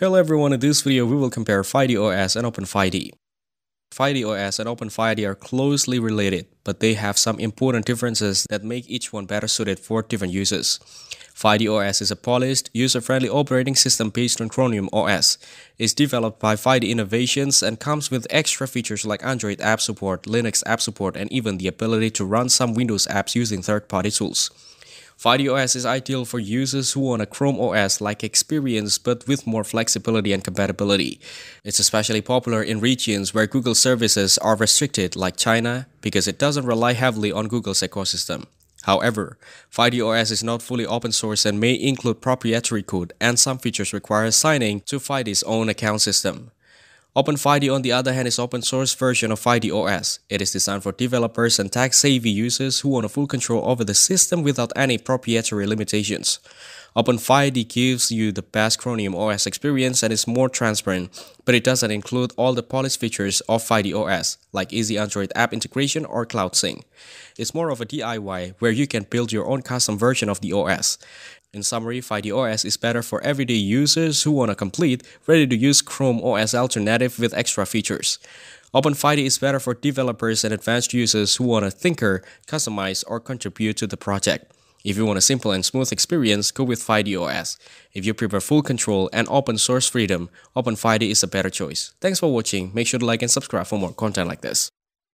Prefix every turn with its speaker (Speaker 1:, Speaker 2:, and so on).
Speaker 1: Hello everyone, in this video we will compare FydeOS and openFyde. FydeOS and openFyde are closely related, but they have some important differences that make each one better suited for different uses. FydeOS is a polished, user-friendly operating system based on Chromium OS. It's developed by Fyde Innovations and comes with extra features like Android app support, Linux app support, and even the ability to run some Windows apps using third-party tools. FydeOS is ideal for users who want a Chrome OS-like experience but with more flexibility and compatibility. It's especially popular in regions where Google services are restricted like China because it doesn't rely heavily on Google's ecosystem. However, FydeOS is not fully open source and may include proprietary code and some features require signing to Fyde's own account system. openFyde on the other hand is open source version of FydeOS. It is designed for developers and tech-savvy users who want full control over the system without any proprietary limitations. openFyde gives you the best Chromium OS experience and is more transparent, but it doesn't include all the polished features of FydeOS, like easy Android app integration or Cloud Sync. It's more of a DIY where you can build your own custom version of the OS. In summary, FydeOS is better for everyday users who want a complete, ready-to-use Chrome OS alternative with extra features. openFyde is better for developers and advanced users who want to tinker, customize, or contribute to the project. If you want a simple and smooth experience, go with FydeOS. If you prefer full control and open source freedom, openFyde is a better choice. Thanks for watching. Make sure to like and subscribe for more content like this.